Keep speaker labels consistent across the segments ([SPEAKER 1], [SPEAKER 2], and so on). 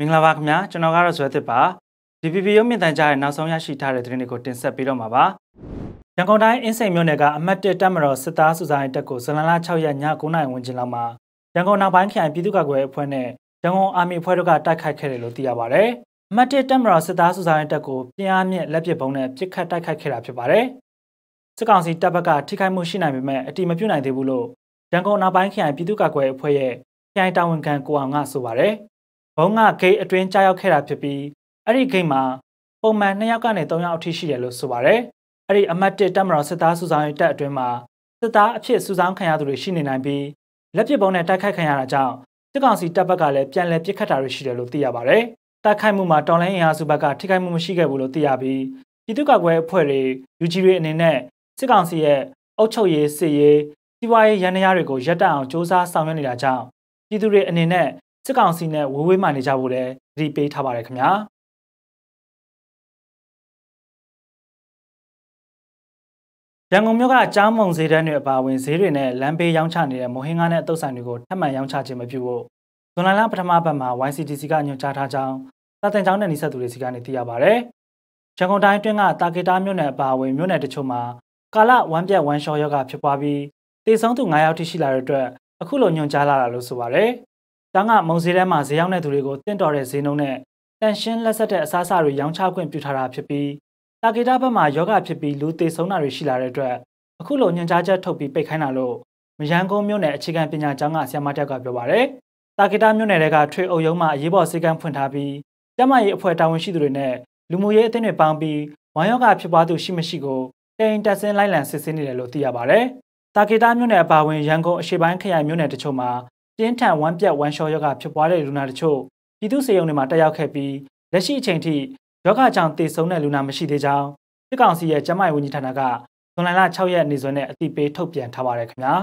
[SPEAKER 1] မင်္ဂလာပါခင်ဗျာကျွန်တော်ကတော့ဇွဲသစ်ပါ DPP ရုပ်မြင့်တန်ကြားရဲ့နောက်ဆုံးရရှိထားတဲ့သတင်းတွေကိုတင်ဆက်ပေးတော့မှာပါရန်ကုန်တိုင်းအင်းစိန်မြို့နယ်ကအမတ်1တပ်မတော်စစ်သားစုဆောင်ရေးတပ်ကိုဇလန်လ6ရက်ည9:00နာရီဝန်းကျင်လောက်မှာရန်ကုန်နောက်ပိုင်းခရိုင်ပြည်သူ့ကာကွယ်အဖွဲ့နဲ့ရန်ကုန်အာမီအဖွဲ့တို့ကတိုက်ခိုက်ခဲ့တယ်လို့သိရပါတယ်အမတ်1တပ်မတော်စစ်သားစုဆောင်ရေးတပ်ကိုပြင်းအားမြင့်လက်ပစ်ပုံးနဲ့ပစ်ခတ်တိုက်ခိုက်ခဲ့တာဖြစ်ပါတယ်စစ်ကောင်စီတပ်ဘက်ကထိခိုက်မှုရှိနိုင်ပေမဲ့အတိမပြုတ်နိုင်သေးဘူးလို့ရန်ကုန်နောက်ပိုင်းခရိုင်ပြည်သူ့ကာကွယ်အဖွဲ့ရဲ့ခရိုင်တာဝန်ခံကိုအောင်ကဆိုပါတယ် ဘုံကဂိတ်အတွင်းကြားရောက်ခဲ့တာဖြစ်ပြီးအဲ့ဒီဂိတ်မှာပုံမှန်2ယောက်ကနေ3ယောက်အထိရှိတယ်လို့ဆိုပါတယ်။အဲ့ဒီအမတ်1တပ်မတော်စစ်သားစုဆောင်ရေးတပ်အတွင်းမှာစစ်သားအဖြစ်စုဆောင်ခံရသူတွေရှိနေနိုင်ပြီးလက်ပစ်ပုံးနဲ့တိုက်ခိုက်ခံရတာကြောင့်စစ်ကောင်စီတပ်ဘက်ကလည်းပြန်လည်ပစ်ခတ်တာတွေရှိတယ်လို့သိရပါတယ်။တိုက်ခိုက်မှုမှာတော်လိုင်းအင်အားစုဘက်ကထိခိုက်မှုမရှိခဲ့ဘူးလို့သိရပြီးပြည်သူ့ကာကွယ်အဖွဲ့တွေ UG တွေအနေနဲ့စစ်ကောင်စီရဲ့အုပ်ချုပ်ရေးစစ်ရေးစီးပွားရေးရန်ရာတွေကိုရပ်တန့်အောင်စ조사ဆောင်ရွက်နေတာကြောင့်ပြည်သူတွေအနေနဲ့ စစ်ကောင်စီနဲ့ဝေးဝေးမှနေကြဖို့လည်းသတိပေးထားပါတယ်ခင်ဗျာရန်ကုန်မြို့ကကြားမုံဈေးတန်းတွေအပါအဝင်ဈေးတွေနဲ့လမ်းဘေးရောင်းချနေတဲ့မိုဟင်းကားနဲ့အတုပ်ဆိုင်တွေကိုထပ်မံရောင်းချခြင်းမပြုဖို့ဇွန်လလပထမပတ်မှာ YCDC ကညွှန်ကြားထားကြောင်းတာတင်ချောင်းနဲ့နှိဆက်သူတွေစီကနေသိရပါဗျ။ရန်ကုန်တိုင်းအတွင်းကတာကေတာမြို့နယ်အပါအဝင်မြို့နယ်တချို့မှာကာလဝမ်းပြက်ဝမ်းလျှောယောဂဖြစ်ပွားပြီးတေဆုံးသူ9ယောက်ထိရှိလာတဲ့အတွက်အခုလိုညွှန်ကြားလာတာလို့ဆိုပါဗျ။ တောင်းကမုံဈေးထဲမှာဈေးရောက်တဲ့သူတွေကိုတင့်တော်တဲ့ဈေးနှုန်းနဲ့တန်ရှင်းလက်ဆက်တဲ့အစားအစာတွေရောင်းချခွင့်ပြုထားတာဖြစ်ပြီးတာဂီတာဘက်မှာယောဂဖြစ်ပြီးလူသေဆုံးတာတွေရှိလာတဲ့အတွက်အခုလိုညွှန်ကြားချက်ထုတ်ပြီးပိတ်ခိုင်းတာလို့မရန်ကုန်မြို့နယ်အခြေခံပညာကျောင်းကဆရာမတယောက်ကပြောပါရယ်တာဂီတာမြို့နယ်တွေကထွေအုပ်ရုံးမှာအရေးပေါ်စည်းကမ်းဖွင့်ထားပြီးကျမကြီးအဖွဲ့တာဝန်ရှိသူတွေနဲ့လူမှုရေးအသင်းတွေပေါင်းပြီးဝမ်ယောဂဖြစ်ပွားသူရှိမရှိကိုတိန်တက်ဆင်းလိုက်လံစစ်ဆေးနေတယ်လို့သိရပါရယ်တာဂီတာမြို့နယ်အပါအဝင်ရန်ကုန်အရှေ့ပိုင်းခရိုင်မြို့နယ်တချို့မှာ ပြင်းထန်ဝမ်းပြက်ဝမ်းလျှောယောဂဖြစ်ပွားတဲ့လူနာတချို့ပြည်သူ့စေယုံတွေမှာတက်ရောက်ခဲ့ပြီးလက်ရှိအချိန်ထိယောဂကြောင့်တည်ဆုံတဲ့လူနာမရှိသေးကြောင်းစစ်ကောင်စီရဲ့ကျန်းမာရေးဝန်ကြီးဌာနကဇွန်လ6ရက်နေ့စွဲနဲ့အသိပေးထုတ်ပြန်ထားပါတယ်ခင်ဗျာ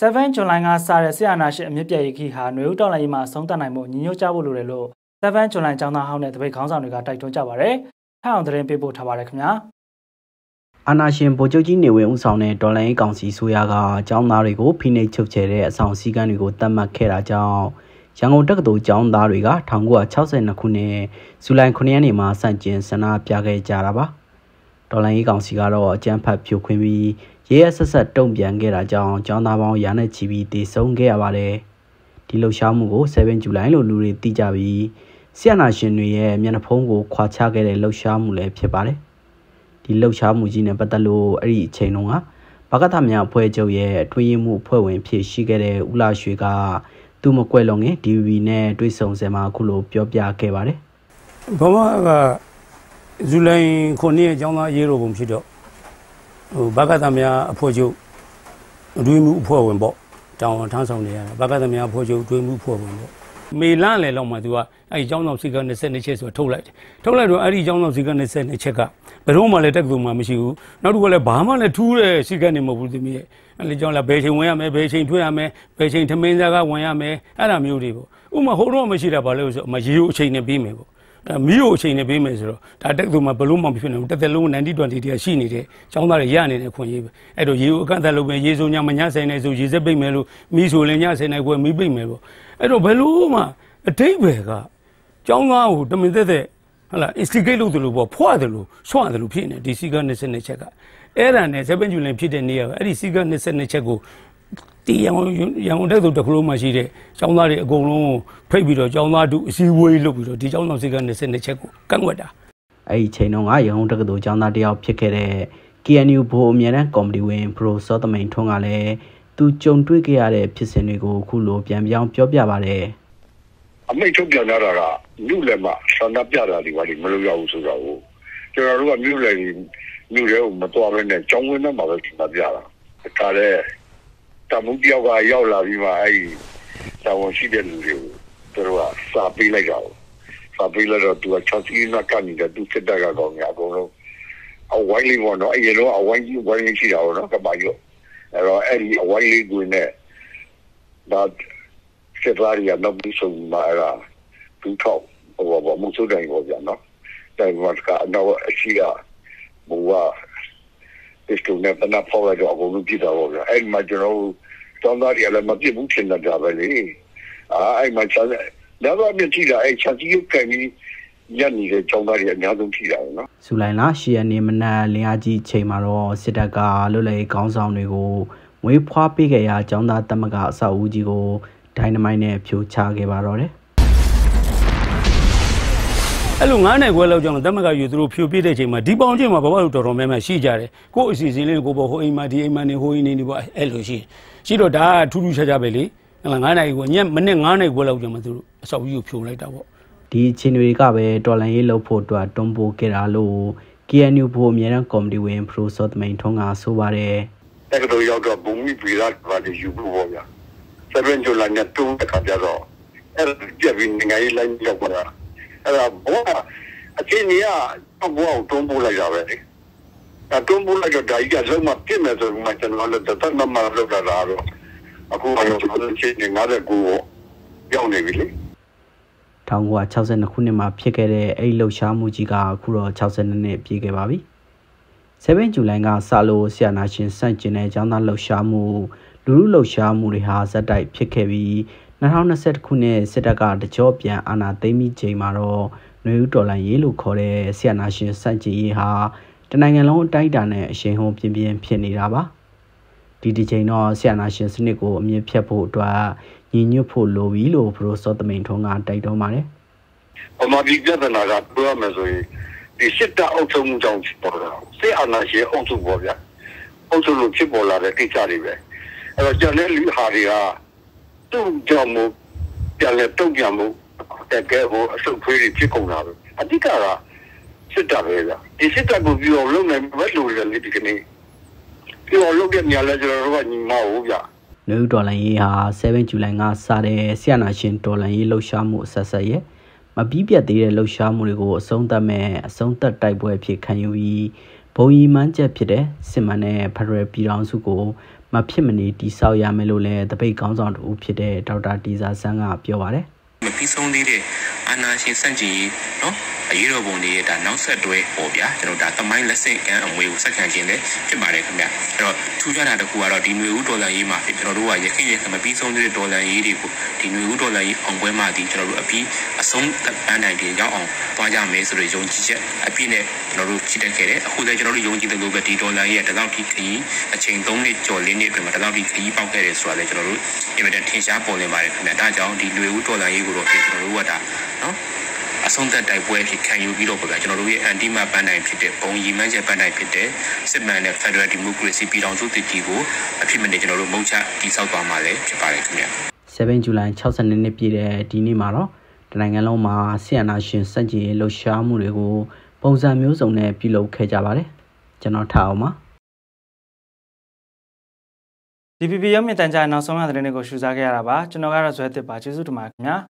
[SPEAKER 1] 7 July ကစတဲ့ဆရာနာရှင်အမြင့်ပြည့်ရေးခီဟာຫນွေဦးတော်လိုင်းမှာဆုံးသက်နိုင်မှုညီညွတ်ကြဖို့လိုတယ်လို့7 July ကျောင်းသားဟောင်းတဲ့တပိတ်ခေါင်းဆောင်တွေကတိုက်တွန်းကြပါတယ်။ထောက်အောင်သတင်းပေးပို့ထားပါတယ်ခင်ဗျာ။
[SPEAKER 2] အာနာရှင်ဗိုလ်ချုပ်ကြီးနေဝင်းဦးဆောင်တဲ့ဒေါ်လာရေးကောင်စီဆိုရကအကြောင်းသားတွေကိုဖိနှိပ်ချုပ်ချယ်တဲ့အဆောင်စည်းကမ်းတွေကိုတတ်မှတ်ခဲ့တာကြောင့်ရန်ကုန်တက္ကသိုလ်ကျောင်းသားတွေက1962ခုနှစ်ဇူလိုင်9ရက်နေ့မှာစန့်ကျင်ဆန္ဒပြခဲ့ကြတာပါဒေါ်လာရေးကောင်စီကတော့အကြမ်းဖက်ဖြိုခွင်းပြီးရဲရဲဆက်ဆက်တုံ့ပြန်ခဲ့တာကြောင့်ကျောင်းသားပေါင်းရာနဲ့ချီပြီးတည်ဆုံခဲ့ရပါတယ်ဒီလှုပ်ရှားမှုကို7ဇူလိုင်လို့လူတွေသိကြပြီးဆီယနာရှင်တွေရဲ့မျက်နှာဖုံးကိုခွာချခဲ့တဲ့လှုပ်ရှားမှုလည်းဖြစ်ပါတယ်။ ဒီလှုပ်ရှားမှုကြီးနဲ့ပတ်သက်လို့အဲ့ဒီအချိန်တုန်းကဘဂသမများအဖွဲ့ချုပ်ရဲ့အတွင်းမှုအဖွဲ့ဝင်ဖြစ်ရှိခဲ့တဲ့ဦးလာရွှေကသူ့မကွဲလွန်ခင် DVB နဲ့တွေ့ဆုံစင်မှာအခုလိုပြောပြခဲ့ပါတယ်။
[SPEAKER 3] ဘဝကဇူလိုင်9ရက်ကျောင်းသားရေးတော်ပုံဖြစ်တော့ဟိုဘဂသမများအဖွဲ့ချုပ်အတွင်းမှုအဖွဲ့ဝင်ပေါ့တောင်းထမ်းဆောင်နေရတာဘဂသမများအဖွဲ့ချုပ်အတွင်းမှုအဖွဲ့ဝင်ပေါ့ မေလန့်လေလောက်မှသူကအဲ့ဒီကျောင်းဆောင်စီက22ချက်ဆိုထုတ်လိုက်တယ်ထုတ်လိုက်တော့အဲ့ဒီကျောင်းဆောင်စီက22ချက်ကဘယ်တော့မှလည်းတက္ကသိုလ်မှာမရှိဘူးနောက်တစ်ခုလည်းဘာမှလည်းထူးတဲ့စီကနေမဟုတ်ဘူးသမီးရဲ့အဲ့ဒီကျောင်းလည်းဘယ်ချိန်ဝင်ရမယ်ဘယ်ချိန်ထွက်ရမယ်ဘယ်ချိန်ထမင်းစားကဝင်ရမယ်အဲ့ဒါမျိုးတွေပေါ့ဥမာဟိုတော့မရှိတာဘာလဲဆိုအမရေကိုအချိန်နဲ့ပြီးမယ်ပေါ့ မီးကိုအချိန်နဲ့ပေးမယ်ဆိုတော့ဒါတက္ကသိုလ်မှာဘလို့မှမဖြစ်နိုင်ဘူးတစ်သက်လုံး90 20တည်းရှိနေတဲ့ကျောင်းသားတွေရနေတဲ့ခွင့်ရေးပဲအဲ့တော့ရေကိုအကန့်အသတ်လုပ်မယ်ရေဆိုညမညဆိုင်နေဆိုရေစက်ပိတ်မယ်လို့မီးဆိုလည်းညဆိုင်နေခွဲမီးပိတ်မယ်ပေါ့အဲ့တော့ဘယ်လို့မှအတိတ်ပဲကကျောင်းသားကိုတမင်သက်သက်ဟလာ instigate လုပ်တယ်လို့ပေါ့ဖွာတယ်လို့ဆွတယ်လို့ဖြစ်နေဒီစီက22ချက်ကအဲ့ဒါနဲ့7 July ဖြစ်တဲ့နေ့ကအဲ့ဒီစီက22ချက်ကို တီရန်ရန်ကုန်တက်သူတခုလုံးမှရှိတဲ့ကျောင်းသားတွေအကုန်လုံးဖိတ်ပြီးတော့ကျောင်းသားတို့အစည်းအဝေးလုပ်ပြီးတော့ဒီကျောင်းသားစီက22ချက်ကိုကန့်ကွက်တာ
[SPEAKER 2] အဲ့ဒီချိန်တုန်းကရန်ကုန်တက္ကသိုလ်ကျောင်းသားတယောက်ဖြစ်ခဲ့တဲ့ KNU ဘိုးအမြဲတမ်းကော်မတီဝင်ပရိုစောသမိန်ထွန်းကလည်းသူကြုံတွေ့ခဲ့ရတဲ့ဖြစ်စဉ်တွေကိုအခုလိုပြန်ပြောင်းပြောပြပါတယ်။
[SPEAKER 4] အမိတ်ထုတ်ပြန်ကြတာကမြို့လည်းမှာဆန္ဒပြတာတွေပါလိမလို့ရဘူးဆိုတော့ကျွန်တော်တို့ကမြို့လည်းမြို့လည်းမတော်ဘဲနဲ့ကျောင်းဝင်းထဲမှာပဲဆန္ဒပြတာဒါလည်း တမှုတယောက်ကရောက်လာပြီးမှအဲ့ဒီတာဝန်ရှိတဲ့လူတွေကိုသူတို့ကစာပေးလိုက်ကြတယ်စာပေးလိုက်တော့သူကချောတီနာကနေတယ်သူစစ်တပ်ကကောင်းညာအကုန်လုံးအဝိုင်းလေးပေါ့နော်အရင်တော့အဝိုင်းကြီးဝိုင်းလေးရှိတာပေါ့နော်ကပါရောအဲ့တော့အဲ့ဒီအဝိုင်းလေးကိုနဲ့ဒါစစ်သားတွေကနောက်ပြီးဆုံးမှာအဲ့ဒါသူထောက်ဟိုဘောမှုစုတိုင်းပေါ့ဗျာနော်တိုင်ဝတ်ကအနောက်အရှိကဘူက ပစ္စတိုနဲ့ပနဖောက်လိုက်တော့အကုန်လုံးပြစ်တာပေါ့ဗျာအဲ့မှာကျွန်တော်တို့တောင်းသားတွေကလည်းမပြစ်ဘူးထင်တာပဲလေအာအဲ့မှာချာလည်းတော့မြင်ကြည့်တာအဲ့ချာကြီးကိုကန်ပြီးညနေတဲ့ကျောင်းသားတွေအများဆုံးထိတာနော်
[SPEAKER 2] ဇူလိုင်လ10ရက်နေ့မနက်လင်းအားကြီးချိန်မှာတော့စစ်တပ်ကလွတ်လပ်ရေးခေါင်းဆောင်တွေကိုမွေးဖွားပေးခဲ့ရာចောင်းသားတမကအဆောက်အဦကြီးကိုဒိုင်နမိုက်နဲ့ဖြိုချခဲ့ပါတော့တယ်
[SPEAKER 3] အဲ့လို9နိုင်ခွဲလောက်ကြောင့်တက်မကယူသူတို့ဖြိုပြတဲ့အချိန်မှာဒီပေါင်ချင်းမှာဘဝတို့တော်တော်များများရှိကြတယ်ကို့အစီအစဉ်လေးကိုပေါ့ဟိုအိမ်မှာဒီအိမ်မှာနေဟိုအိမ်နေနေပေါ့အဲ့လိုရှိရှိတော့ဒါကထူးထူးခြားခြားပဲလေဟလာ9နိုင်ခွဲညမနေ့9နိုင်ခွဲလောက်ကြောင့်မှသူတို့အဆောက်အဦကိုဖြိုလိုက်တာပေါ့
[SPEAKER 2] ဒီအခြေအနေတွေကပဲတော်လန်ရေးလှုပ်ဖို့အတွက်တွန်းပို့ခဲ့တာလို့ KNU ဘို့အမြဲတမ်းကော်မတီဝင်ပရိုစောသမိန်ထွန်းကဆိုပါတယ်
[SPEAKER 4] တက္ကသိုလ်ရောက်တော့ဘုံမိပြည်သားပါတီယူဖို့ပေါ့ဗျာဆယ်ဗန်ဂျူလာနဲ့တူတဲ့ခါကျတော့အဲ့ဒါပြက်ပြီးငွေရေးလိုက်ရောက်ပါတာ အဲ့ဒါဘောအချင်းကြီးကဘောကိုတွန်းပို့လိုက်တာပဲလေအဲတွန်းပို့လိုက်တော့ဒါကြီးကလုံးမပြစ်မယ်ဆိုမှကျွန်တော်လည်းတတ်မှမလုပ်တာတော့အခုကတော့ကျွန်တော်ချင်း59ကိုရောက်နေပြီလေ
[SPEAKER 2] 1962ခုနှစ်မှာဖြစ်ခဲ့တဲ့အဲ့ဒီလှုပ်ရှားမှုကြီးကအခုတော့62နှစ်ပြည့်ခဲ့ပါပြီ။7ဇူလိုင်ကစလို့ဆီယနာရှင်စန့်ကျင်တဲ့ကျောင်းသားလှုပ်ရှားမှုလူလူလှုပ်ရှားမှုတွေဟာဇက်တိုက်ဖြစ်ခဲ့ပြီး 2021ခုနှစ်စစ်တပ်ကတကြောပြန်အာဏာသိမ်းပြီးချိန်မှာတော့နွေဦးတော်လှန်ရေးလို့ခေါ်တဲ့ဆီယနာရှင်စန့်ကျင်ရေးဟာတနိုင်ငံလုံးအတိုင်းအတာနဲ့အရှိန်ဟုန်ပြင်းပြင်းဖြစ်နေတာပါ။ဒီဒီချိန်တော့ဆီယနာရှင်စနစ်ကိုအမြင့်ဖြတ်ဖို့အတွက်ညီညွတ်ဖို့လိုပြီလို့ပရိုစောသမိန်ထွန်းကတိုက်တွန်းပါတယ်။
[SPEAKER 4] ဘာမှဒီပြဿနာကပြောရမယ်ဆိုရင်ဒီစစ်တပ်အုပ်ချုပ်မှုကြောင့်ဖြစ်ပေါ်တာ။စစ်အာဏာရှင်အုပ်ချုပ်ပေါ်ဗျာ။အုပ်ချုပ်လို့ဖြစ်ပေါ်လာတဲ့ကိစ္စတွေပဲ။အဲ့တော့ကျန်တဲ့လူဟာတွေက သူ့ကြောင့်မို့ပြန်လဲတုံ့ပြန်မှုတကယ်ဟိုအဆုတ်ခွေးတွေဖြစ်ကုန်တာပဲ။အဓိကကစစ်တပ်ပဲဗျာ။ဒီစစ်တပ်ကိုပြောလုံးနိုင်မဲ့လူတွေလည်းဒီကနေ့ပြောလုံးတဲ့နေရာလဲကျွန်တော်တို့ကညီမဟုတ်ဗျာ။
[SPEAKER 2] နယူးဒေါ်လာရေးဟာ7ဇူလိုင်ကစတဲ့ဆီယနာရှင်ဒေါ်လာရေးလှုပ်ရှားမှုအဆက်ဆက်ရဲ့မပြီးပြတ်သေးတဲ့လှုပ်ရှားမှုတွေကိုအဆုံးသတ်မဲ့အဆုံးသတ်တိုက်ပွဲဖြစ်ခံယူပြီး ဘုံရီမှန်းချက်ဖြစ်တဲ့စစ်မှန်တဲ့ဖရယ်ပြည်ထောင်စုကိုမဖြစ်မနေတိဆောက်ရမယ်လို့လည်းတပိတ်ကောင်းဆောင်တူဖြစ်တဲ့ဒေါက်တာတီစာဆန်းကပြောပါတယ်။
[SPEAKER 5] မပြီးဆုံးသေးတဲ့အာဏာရှင်ဆန့်ကျင်ရေးနော် အရေးတော်ပုံတွေရဲ့ဒါနောက်ဆက်တွဲပေါ့ဗျာကျွန်တော်ဒါသမိုင်းလက်ဆင့်ကမ်းအမွေကိုဆက်ခံခြင်းလည်းဖြစ်ပါတယ်ခင်ဗျအဲ့တော့ထူးခြားတာတစ်ခုကတော့ဒီຫນွေဦးဒေါ်လာရေးမှာကျွန်တော်တို့ကရခိုင်ရခိုင်မပြီးဆုံးတဲ့ဒေါ်လာရေးတွေကိုဒီຫນွေဦးဒေါ်လာရေးအောင်ပွဲမှာဒီကျွန်တော်တို့အပြီးအဆုံးပန်းတိုင်တွေရောက်အောင်ပွားကြမယ်ဆိုတဲ့ယုံကြည်ချက်အပြည့်နဲ့ကျွန်တော်တို့ချစ်တက်ခဲ့တယ်အခုလည်းကျွန်တော်တို့ယုံကြည်တဲ့လိုပဲဒီဒေါ်လာရေးကတလောက်ထိခရီးအချိန်၃နှစ်ကျော်၄နှစ်ပြင်မှာတလောက်ထိခရီးပေါက်ခဲ့တယ်ဆိုတာလည်းကျွန်တော်တို့အင်မတန်ထင်ရှားပေါ်လင်ပါတယ်ခင်ဗျဒါကြောင့်ဒီຫນွေဦးဒေါ်လာရေးကိုတော့ကျွန်တော်တို့ကဒါနော် ဆုံးသက်တိုက်ပွဲဖြစ်ခံယူပြီးတော့ပေါ့ဗျာကျွန်တော်တို့ရဲ့အန်တီမပန်းတိုင်ဖြစ်တဲ့ဘုံရီမန်းချက်ပန်းတိုင်ဖြစ်တဲ့စစ်မှန်တဲ့ Federal Democracy ပြည်ထောင်စုတည်ကြည်ကိုအဖြစ်မနေကျွန်တော်တို့မုံချတည်ဆောက်သွားမှာလည်းဖြစ်ပါတယ်ခင်ဗျာ
[SPEAKER 2] 7ဇူလိုင်62နှစ်ပြည့်တဲ့ဒီနေ့မှာတော့တနိုင်ငံလုံးမှာဆီယနာရှင်စန့်ကျင်ရေးလှုပ်ရှားမှုတွေကိုပုံစံမျိုးစုံနဲ့ပြုလုပ်ခဲ့ကြပါတယ်ကျွန်တော်ထားအောင်ပါ
[SPEAKER 1] DPP ရုပ်မြင်တန်ကြားနောက်ဆုံးရတဲ့သတင်းတွေကိုရှုစားခဲ့ရတာပါကျွန်တော်ကတော့ဇွဲတစ်ပါကျေးဇူးတင်ပါတယ်ခင်ဗျာ